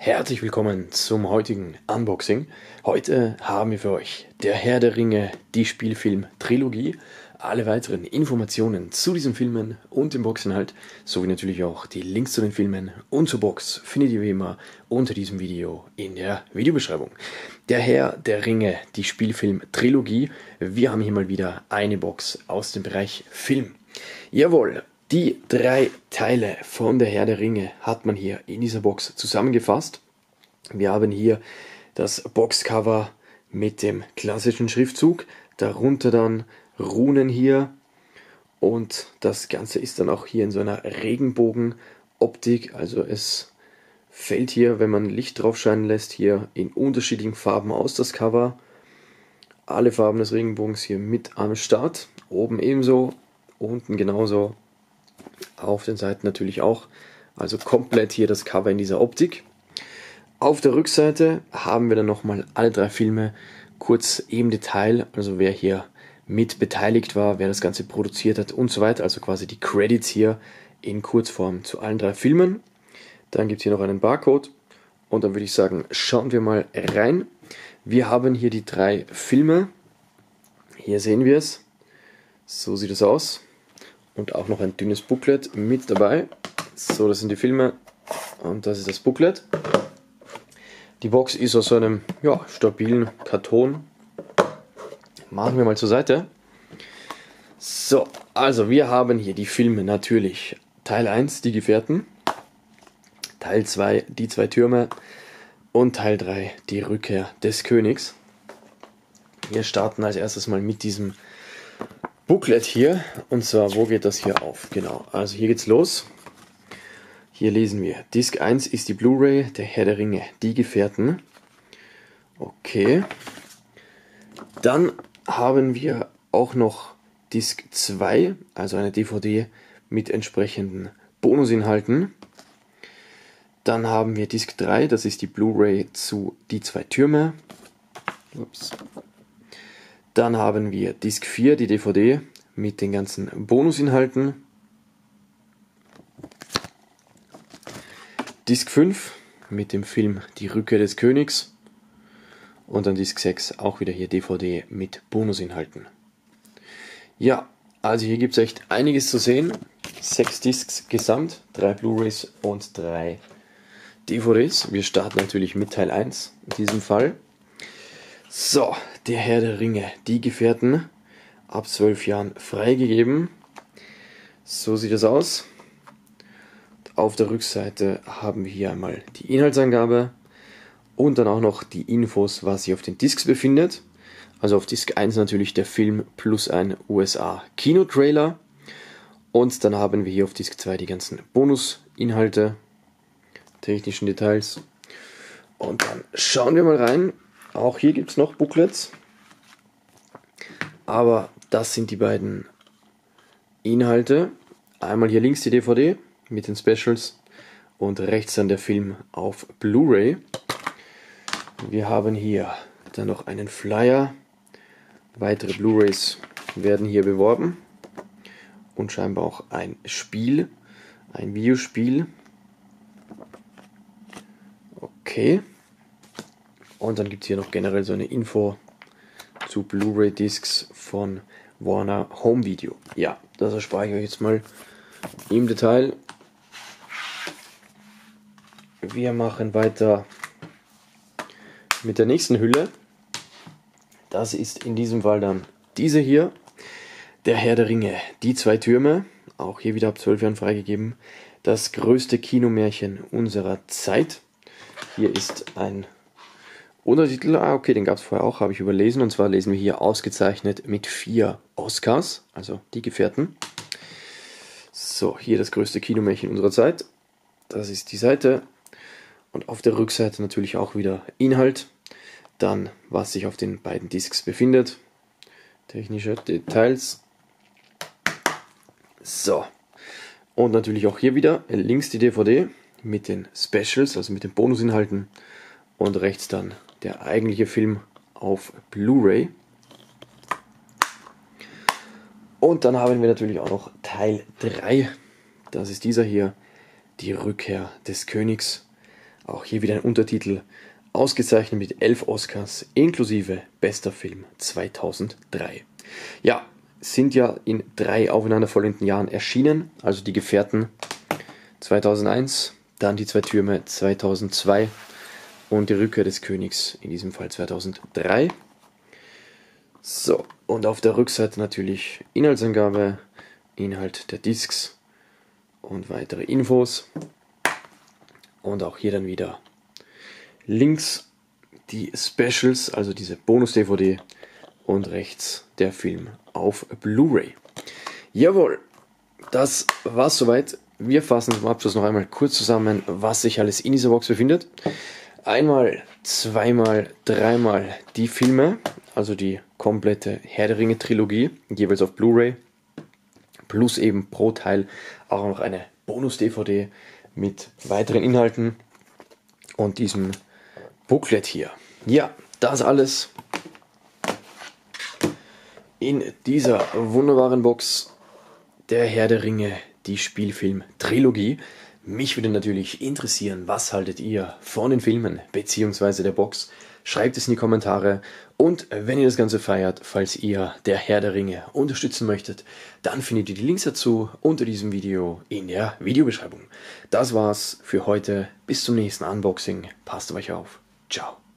Herzlich willkommen zum heutigen Unboxing. Heute haben wir für euch Der Herr der Ringe, die Spielfilm-Trilogie. Alle weiteren Informationen zu diesen Filmen und dem Boxinhalt, sowie natürlich auch die Links zu den Filmen und zur Box, findet ihr wie immer unter diesem Video in der Videobeschreibung. Der Herr der Ringe, die Spielfilm-Trilogie. Wir haben hier mal wieder eine Box aus dem Bereich Film. Jawohl, die drei Teile von der Herr der Ringe hat man hier in dieser Box zusammengefasst. Wir haben hier das Boxcover mit dem klassischen Schriftzug, darunter dann Runen hier und das Ganze ist dann auch hier in so einer Regenbogenoptik, also es fällt hier, wenn man Licht drauf scheinen lässt, hier in unterschiedlichen Farben aus das Cover. Alle Farben des Regenbogens hier mit am Start, oben ebenso, unten genauso auf den Seiten natürlich auch. Also komplett hier das Cover in dieser Optik. Auf der Rückseite haben wir dann nochmal alle drei Filme kurz im Detail, also wer hier mit beteiligt war, wer das Ganze produziert hat und so weiter. Also quasi die Credits hier in Kurzform zu allen drei Filmen. Dann gibt es hier noch einen Barcode und dann würde ich sagen, schauen wir mal rein. Wir haben hier die drei Filme. Hier sehen wir es. So sieht es aus und auch noch ein dünnes Booklet mit dabei. So, das sind die Filme und das ist das Booklet. Die Box ist aus einem ja, stabilen Karton. Machen wir mal zur Seite. So, also wir haben hier die Filme natürlich. Teil 1, die Gefährten. Teil 2, die zwei Türme. Und Teil 3, die Rückkehr des Königs. Wir starten als erstes mal mit diesem Booklet hier. Und zwar, wo geht das hier auf? Genau, also hier geht's los. Hier lesen wir, Disc 1 ist die Blu-ray der Herr der Ringe, die Gefährten. Okay. Dann haben wir auch noch Disc 2, also eine DVD mit entsprechenden Bonusinhalten. Dann haben wir Disc 3, das ist die Blu-ray zu Die zwei Türme. Ups. Dann haben wir Disc 4, die DVD mit den ganzen Bonusinhalten. Disc 5 mit dem Film Die Rückkehr des Königs. Und dann Disc 6 auch wieder hier DVD mit Bonusinhalten. Ja, also hier gibt es echt einiges zu sehen. Sechs Discs gesamt, drei Blu-rays und drei DVDs. Wir starten natürlich mit Teil 1 in diesem Fall. So, der Herr der Ringe, die Gefährten, ab 12 Jahren freigegeben. So sieht es aus. Auf der Rückseite haben wir hier einmal die Inhaltsangabe und dann auch noch die Infos, was sich auf den Discs befindet. Also auf Disc 1 natürlich der Film plus ein USA Kinotrailer. Und dann haben wir hier auf Disc 2 die ganzen Bonusinhalte, technischen Details. Und dann schauen wir mal rein, auch hier gibt es noch Booklets. Aber das sind die beiden Inhalte. Einmal hier links die DVD mit den Specials und rechts dann der Film auf Blu-ray. Wir haben hier dann noch einen Flyer. Weitere Blu-rays werden hier beworben. Und scheinbar auch ein Spiel, ein Videospiel. Okay. Und dann gibt es hier noch generell so eine Info zu Blu-ray-Discs von Warner Home Video. Ja, das erspare ich euch jetzt mal im Detail. Wir machen weiter mit der nächsten Hülle. Das ist in diesem Fall dann diese hier. Der Herr der Ringe, die zwei Türme, auch hier wieder ab 12 Jahren freigegeben. Das größte Kinomärchen unserer Zeit. Hier ist ein Untertitel, ah, okay, den gab es vorher auch, habe ich überlesen. Und zwar lesen wir hier ausgezeichnet mit vier Oscars, also die Gefährten. So, hier das größte Kinomärchen unserer Zeit. Das ist die Seite. Und auf der Rückseite natürlich auch wieder Inhalt. Dann, was sich auf den beiden Discs befindet. Technische Details. So. Und natürlich auch hier wieder links die DVD mit den Specials, also mit den Bonusinhalten. Und rechts dann der eigentliche Film auf Blu-ray. Und dann haben wir natürlich auch noch Teil 3. Das ist dieser hier, die Rückkehr des Königs. Auch hier wieder ein Untertitel, ausgezeichnet mit elf Oscars inklusive bester Film 2003. Ja, sind ja in drei aufeinanderfolgenden Jahren erschienen, also die Gefährten 2001, dann die zwei Türme 2002 und die Rückkehr des Königs, in diesem Fall 2003. So, und auf der Rückseite natürlich Inhaltsangabe, Inhalt der Discs und weitere Infos. Und auch hier dann wieder links die Specials, also diese Bonus-DVD und rechts der Film auf Blu-ray. Jawohl, das war's soweit. Wir fassen zum Abschluss noch einmal kurz zusammen, was sich alles in dieser Box befindet. Einmal, zweimal, dreimal die Filme, also die komplette Herr der Ringe Trilogie, jeweils auf Blu-ray, plus eben pro Teil auch noch eine Bonus-DVD mit weiteren Inhalten und diesem Booklet hier. Ja, das alles in dieser wunderbaren Box der Herr der Ringe, die Spielfilm-Trilogie. Mich würde natürlich interessieren, was haltet ihr von den Filmen bzw. der Box? Schreibt es in die Kommentare und wenn ihr das Ganze feiert, falls ihr der Herr der Ringe unterstützen möchtet, dann findet ihr die Links dazu unter diesem Video in der Videobeschreibung. Das war's für heute. Bis zum nächsten Unboxing. Passt auf euch auf. Ciao.